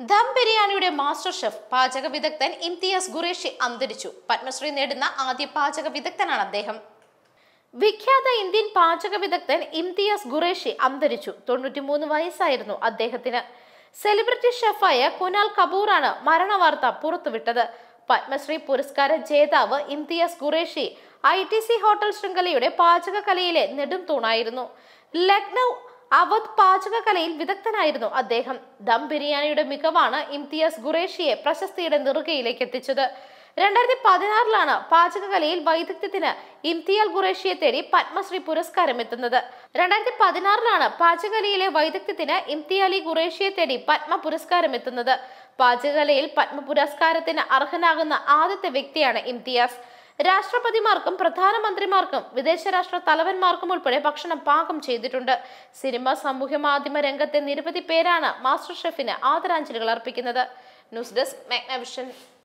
ദം ബിരിയാണിയുടെ master chef പാചക വിദഗ്ധൻ ഇംതിയാസ് ഖുറേഷി അന്തരിച്ചു. പത്മശ്രീ നേടുന്ന ആദ്യ പാചക വിദഗ്ധനാണ് അദ്ദേഹം. വിഖ്യാത ഇന്ത്യൻ പാചക വിദഗ്ധൻ ഇംതിയാസ് ഖുറേഷി അന്തരിച്ചു. തൊണ്ണൂറ്റിമൂന്ന് വയസ്സായിരുന്നു അദ്ദേഹത്തിന്. സെലിബ്രിറ്റി ഷെഫായ കുനാൽ കപൂറാണ് മരണവാർത്ത പുറത്തുവിട്ടത്. പത്മശ്രീ പുരസ്കാര ജേതാവ് Imtiaz Qureshi I T C hotel ശൃംഖലയുടെ പാചകകലയിലെ നെടും തൂണായിരുന്നു ലക്നൗ അവധ് പാചകകലയിൽ വിദഗ്ധനായിരുന്നു അദ്ദേഹം. ദം ബിരിയാണിയുടെ മികവാണ് ഇംതിയാസ് ഖുറേഷിയെ പ്രശസ്തിയുടെ നെറുകയിലേക്ക് എത്തിച്ചത്. രണ്ടായിരത്തി പതിനാറിലാണ് പാചകകലയിൽ വൈദഗ്ധ്യത്തിന് ഇംതിയാൽ ഖുറേഷിയെ തേടി പത്മശ്രീ പുരസ്കാരം എത്തുന്നത്. രണ്ടായിരത്തി പതിനാറിലാണ് പാചകകലയിലെ വൈദഗ്ധ്യത്തിന് ഇംതിയാലി ഖുറേഷിയെ തേടി പത്മ പുരസ്കാരം എത്തുന്നത്. പാചകകലയിൽ പത്മ പുരസ്കാരത്തിന് അർഹനാകുന്ന ആദ്യത്തെ വ്യക്തിയാണ് ഇംതിയാസ്. രാഷ്ട്രപതിമാർക്കും പ്രധാനമന്ത്രിമാർക്കും വിദേശ രാഷ്ട്ര തലവന്മാർക്കും ഉൾപ്പെടെ ഭക്ഷണം പാകം ചെയ്തിട്ടുണ്ട്. സിനിമ സാമൂഹ്യ മാധ്യമ രംഗത്തെ നിരവധി പേരാണ് മാസ്റ്റർ ഷെഫിന് ആദരാഞ്ജലികൾ അർപ്പിക്കുന്നത്. News desk Magnavision.